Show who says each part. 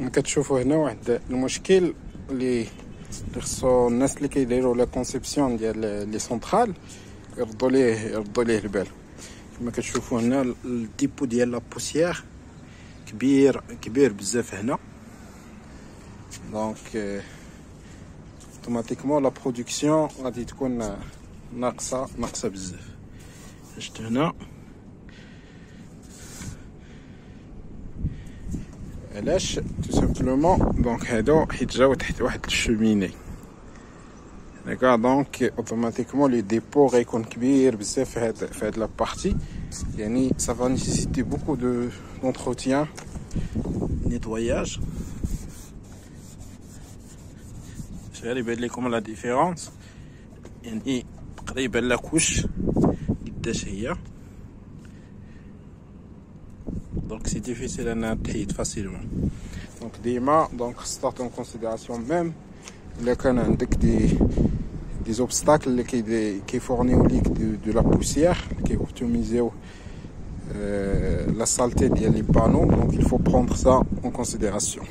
Speaker 1: كتشوفوا هنا واحد المشكل اللي خصو الناس اللي كيديروا لا كونسيبسيون ديال لي سونترال يردوا ليه يردوا ليه البال. كما كتشوفوا هنا الديبو ديال لا بوسيير كبير كبير بزاف هنا. دونك اوتوماتيكمون لا برودكسيون غادي تكون ناقصة ناقصة بزاف. شفت هنا؟ علاش تو سامبلومون دونك هادو حيت جاو تحت واحد الشوميني داكوغ دونك اوتوماتيكمون لي ديبو غيكون كبير بزاف في هاد في هاد لابارتي يعني سا فا نيسيتي بوكو دو دونتروتيان نيتواياج غير يبان لكم لا ديفيرونس يعني تقريبا لا كوش قداش هي donc c'est difficile à atteindre facilement. Donc dima, donc c'est en considération même le canon des des obstacles qui qui fournissent au de, de la poussière, qui optimisent euh, la saleté des panneaux. Donc il faut prendre ça en considération.